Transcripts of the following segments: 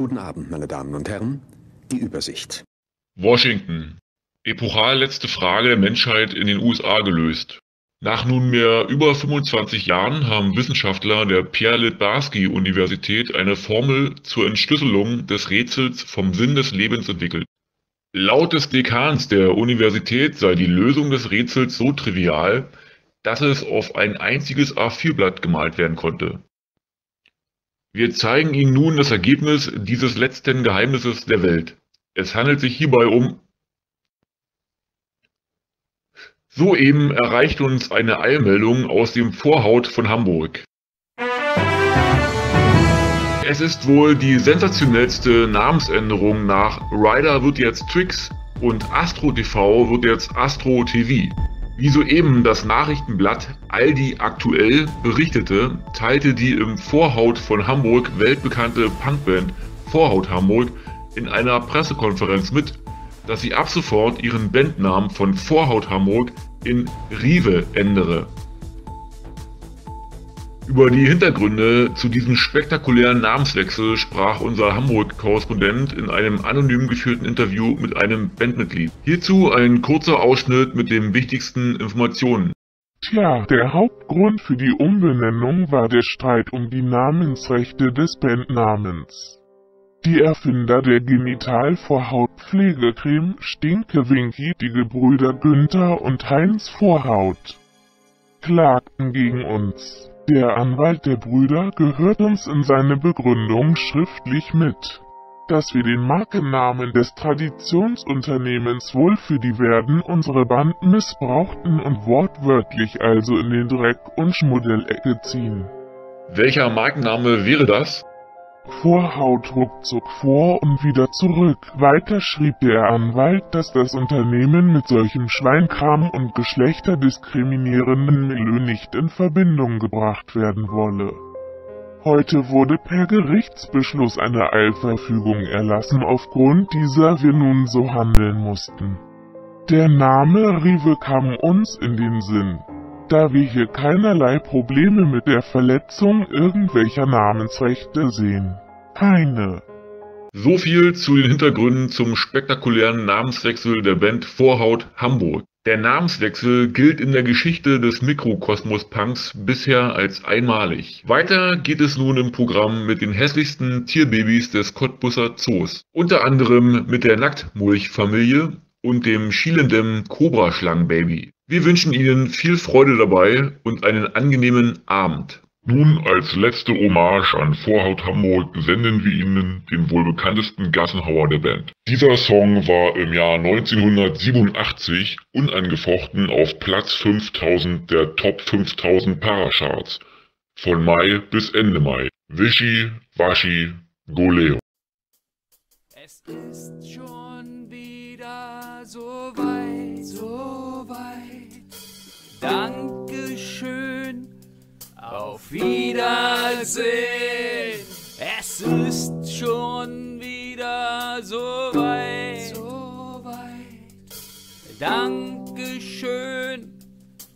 Guten Abend, meine Damen und Herren. Die Übersicht. Washington. Epochal letzte Frage der Menschheit in den USA gelöst. Nach nunmehr über 25 Jahren haben Wissenschaftler der Pierre Littbarski Universität eine Formel zur Entschlüsselung des Rätsels vom Sinn des Lebens entwickelt. Laut des Dekans der Universität sei die Lösung des Rätsels so trivial, dass es auf ein einziges A4-Blatt gemalt werden konnte. Wir zeigen Ihnen nun das Ergebnis dieses letzten Geheimnisses der Welt. Es handelt sich hierbei um Soeben erreicht uns eine Eilmeldung aus dem Vorhaut von Hamburg. Es ist wohl die sensationellste Namensänderung nach Ryder wird jetzt Trix und Astro TV wird jetzt Astro TV. Wie soeben das Nachrichtenblatt Aldi aktuell berichtete, teilte die im Vorhaut von Hamburg weltbekannte Punkband Vorhaut Hamburg in einer Pressekonferenz mit, dass sie ab sofort ihren Bandnamen von Vorhaut Hamburg in Rive ändere. Über die Hintergründe zu diesem spektakulären Namenswechsel sprach unser Hamburg-Korrespondent in einem anonym geführten Interview mit einem Bandmitglied. Hierzu ein kurzer Ausschnitt mit den wichtigsten Informationen. Tja, der Hauptgrund für die Umbenennung war der Streit um die Namensrechte des Bandnamens. Die Erfinder der Genital-Vorhaut-Pflegecreme Stinke Winky, die Gebrüder Günther und Heinz Vorhaut, klagten gegen uns. Der Anwalt der Brüder gehört uns in seine Begründung schriftlich mit, dass wir den Markennamen des Traditionsunternehmens wohl für die Werden unsere Banden missbrauchten und wortwörtlich also in den Dreck und Schmuddelecke ziehen. Welcher Markenname wäre das? Vorhaut ruckzuck vor und wieder zurück. Weiter schrieb der Anwalt, dass das Unternehmen mit solchem Schweinkram und geschlechterdiskriminierenden Milieu nicht in Verbindung gebracht werden wolle. Heute wurde per Gerichtsbeschluss eine Eilverfügung erlassen, aufgrund dieser wir nun so handeln mussten. Der Name Rive kam uns in den Sinn da wir hier keinerlei Probleme mit der Verletzung irgendwelcher Namensrechte sehen. Keine. So viel zu den Hintergründen zum spektakulären Namenswechsel der Band Vorhaut Hamburg. Der Namenswechsel gilt in der Geschichte des Mikrokosmos-Punks bisher als einmalig. Weiter geht es nun im Programm mit den hässlichsten Tierbabys des Cottbusser Zoos. Unter anderem mit der Nacktmulch-Familie und dem schielenden Kobraschlangenbaby. Wir wünschen Ihnen viel Freude dabei und einen angenehmen Abend. Nun als letzte Hommage an Vorhaut Hamburg senden wir Ihnen den wohl bekanntesten Gassenhauer der Band. Dieser Song war im Jahr 1987 unangefochten auf Platz 5000 der Top 5000 Paracharts. Von Mai bis Ende Mai. Wischi, Waschi, Goleo. Es ist schon wieder so weit, so weit. Dankeschön, auf Wiedersehen. Es ist schon wieder so weit, so weit. Dankeschön,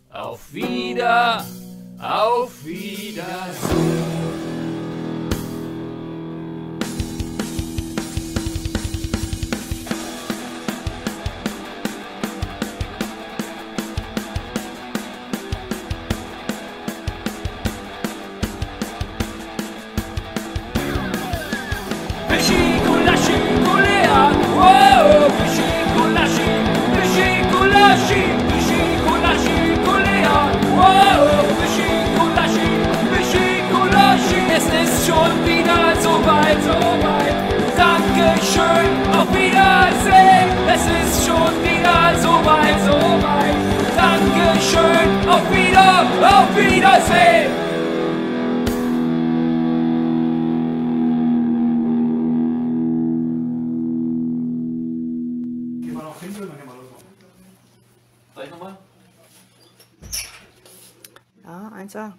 auf Wieder, auf Wiedersehen. Auf Wieder, auf Wiedersehen! Gehen wir noch hin, dann gehen wir los. Soll ich nochmal? Ja, 1A.